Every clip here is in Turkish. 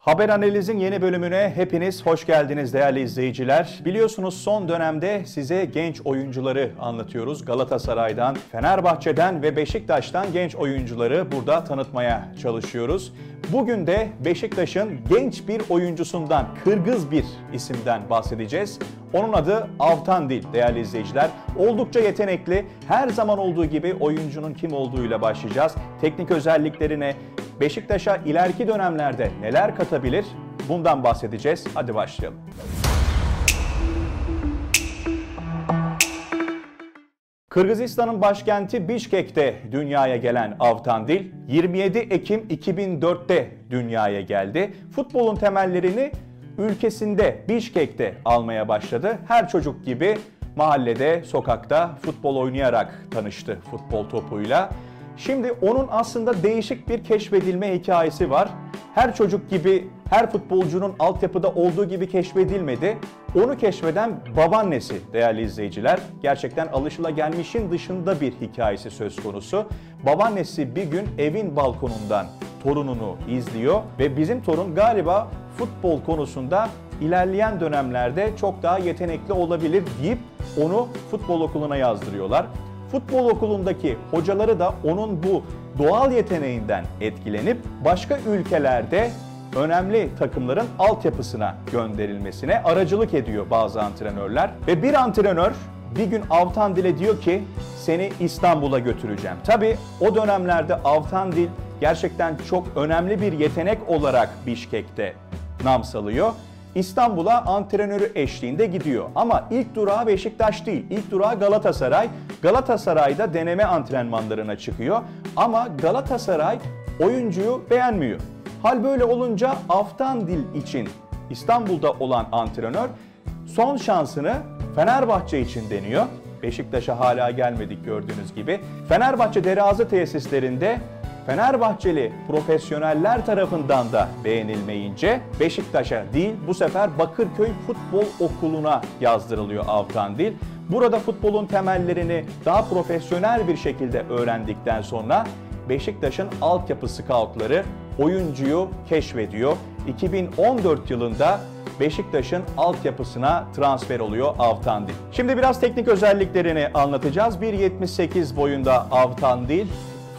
Haber Analiz'in yeni bölümüne hepiniz hoş geldiniz değerli izleyiciler. Biliyorsunuz son dönemde size genç oyuncuları anlatıyoruz. Galatasaray'dan, Fenerbahçe'den ve Beşiktaş'tan genç oyuncuları burada tanıtmaya çalışıyoruz. Bugün de Beşiktaş'ın genç bir oyuncusundan, Kırgız bir isimden bahsedeceğiz. Onun adı Avtan Dil değerli izleyiciler. Oldukça yetenekli. Her zaman olduğu gibi oyuncunun kim olduğuyla başlayacağız. Teknik özelliklerine, Beşiktaş'a ileriki dönemlerde neler katabilir? Bundan bahsedeceğiz. Hadi başlayalım. Kırgızistan'ın başkenti Bişkek'te dünyaya gelen Avtan Dil, 27 Ekim 2004'te dünyaya geldi. Futbolun temellerini ülkesinde Bişkek'te almaya başladı. Her çocuk gibi mahallede, sokakta futbol oynayarak tanıştı futbol topuyla. Şimdi onun aslında değişik bir keşfedilme hikayesi var. Her çocuk gibi, her futbolcunun altyapıda olduğu gibi keşfedilmedi. Onu keşfeden babaannesi değerli izleyiciler. Gerçekten alışılagelmişin dışında bir hikayesi söz konusu. Babaannesi bir gün evin balkonundan torununu izliyor ve bizim torun galiba futbol konusunda ilerleyen dönemlerde çok daha yetenekli olabilir deyip onu futbol okuluna yazdırıyorlar. Futbol okulundaki hocaları da onun bu doğal yeteneğinden etkilenip başka ülkelerde önemli takımların altyapısına gönderilmesine aracılık ediyor bazı antrenörler. Ve bir antrenör bir gün Avtan Dil'e diyor ki seni İstanbul'a götüreceğim. Tabi o dönemlerde Avtan Dil gerçekten çok önemli bir yetenek olarak Bişkek'te nam salıyor. İstanbul'a antrenörü eşliğinde gidiyor. Ama ilk durağı Beşiktaş değil, ilk durağı Galatasaray. Galatasaray'da deneme antrenmanlarına çıkıyor. Ama Galatasaray oyuncuyu beğenmiyor. Hal böyle olunca Aftan Dil için İstanbul'da olan antrenör son şansını Fenerbahçe için deniyor. Beşiktaş'a hala gelmedik gördüğünüz gibi. Fenerbahçe derazı tesislerinde Fenerbahçeli profesyoneller tarafından da beğenilmeyince Beşiktaş'a değil bu sefer Bakırköy Futbol Okulu'na yazdırılıyor Avtan Dil. Burada futbolun temellerini daha profesyonel bir şekilde öğrendikten sonra Beşiktaş'ın altyapı scoutları oyuncuyu keşfediyor. 2014 yılında Beşiktaş'ın altyapısına transfer oluyor Avtan Dil. Şimdi biraz teknik özelliklerini anlatacağız. 1.78 boyunda Avtan Dil,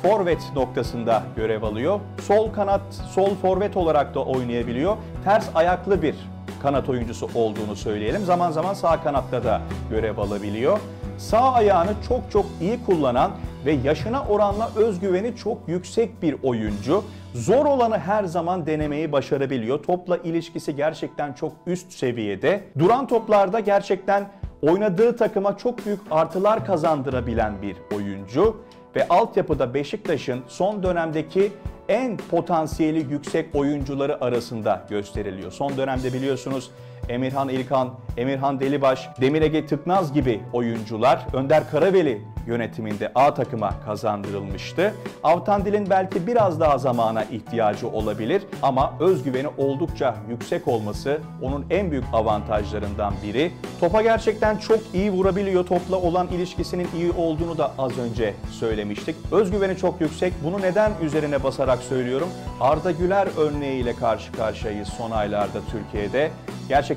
forvet noktasında görev alıyor. Sol kanat, sol forvet olarak da oynayabiliyor. Ters ayaklı bir kanat oyuncusu olduğunu söyleyelim. Zaman zaman sağ kanatta da görev alabiliyor. Sağ ayağını çok çok iyi kullanan ve yaşına oranla özgüveni çok yüksek bir oyuncu. Zor olanı her zaman denemeyi başarabiliyor. Topla ilişkisi gerçekten çok üst seviyede. Duran toplarda gerçekten oynadığı takıma çok büyük artılar kazandırabilen bir oyuncu ve altyapıda Beşiktaş'ın son dönemdeki en potansiyeli yüksek oyuncuları arasında gösteriliyor. Son dönemde biliyorsunuz Emirhan İlkan, Emirhan Delibaş, Demir Ege Tıknaz gibi oyuncular Önder Karaveli yönetiminde A takıma kazandırılmıştı. Avtandil'in belki biraz daha zamana ihtiyacı olabilir ama özgüveni oldukça yüksek olması onun en büyük avantajlarından biri. Topa gerçekten çok iyi vurabiliyor. Topla olan ilişkisinin iyi olduğunu da az önce söylemiştik. Özgüveni çok yüksek. Bunu neden üzerine basarak söylüyorum? Arda Güler örneğiyle karşı karşıyayız son aylarda Türkiye'de. Gerçekten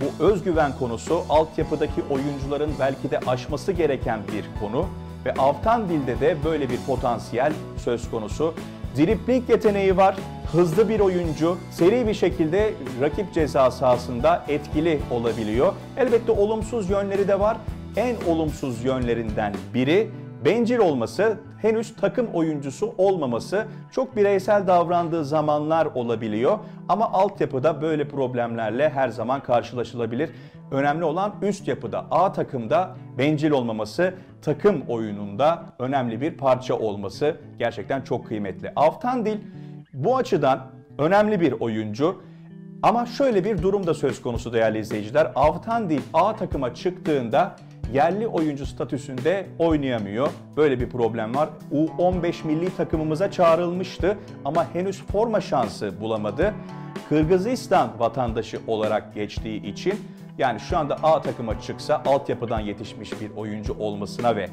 bu özgüven konusu altyapıdaki oyuncuların belki de aşması gereken bir konu ve Avtan Dil'de de böyle bir potansiyel söz konusu. Dripling yeteneği var, hızlı bir oyuncu, seri bir şekilde rakip ceza sahasında etkili olabiliyor. Elbette olumsuz yönleri de var. En olumsuz yönlerinden biri bencil olması, henüz takım oyuncusu olmaması, çok bireysel davrandığı zamanlar olabiliyor. Ama altyapıda böyle problemlerle her zaman karşılaşılabilir. Önemli olan üst yapıda, A takımda bencil olmaması, takım oyununda önemli bir parça olması gerçekten çok kıymetli. Avtan Dil bu açıdan önemli bir oyuncu. Ama şöyle bir durum da söz konusu değerli izleyiciler. Avtan Dil A takıma çıktığında yerli oyuncu statüsünde oynayamıyor. Böyle bir problem var. U15 milli takımımıza çağrılmıştı ama henüz forma şansı bulamadı. Kırgızistan vatandaşı olarak geçtiği için yani şu anda A takıma çıksa altyapıdan yetişmiş bir oyuncu olmasına ve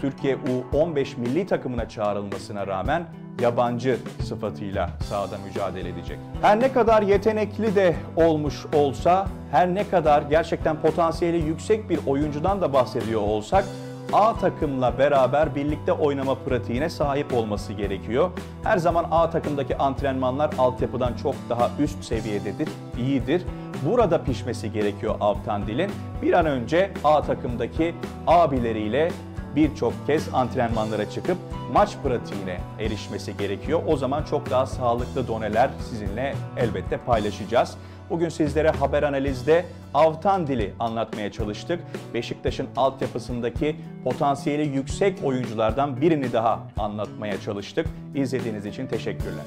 Türkiye U15 milli takımına çağrılmasına rağmen yabancı sıfatıyla sahada mücadele edecek. Her ne kadar yetenekli de olmuş olsa, her ne kadar gerçekten potansiyeli yüksek bir oyuncudan da bahsediyor olsak A takımla beraber birlikte oynama pratiğine sahip olması gerekiyor. Her zaman A takımdaki antrenmanlar altyapıdan çok daha üst seviyededir, iyidir. Burada pişmesi gerekiyor Avtan Dil'in. Bir an önce A takımdaki abileriyle birçok kez antrenmanlara çıkıp maç pratiğine erişmesi gerekiyor. O zaman çok daha sağlıklı doneler sizinle elbette paylaşacağız. Bugün sizlere haber analizde Avtan Dili anlatmaya çalıştık. Beşiktaş'ın altyapısındaki potansiyeli yüksek oyunculardan birini daha anlatmaya çalıştık. İzlediğiniz için teşekkürler.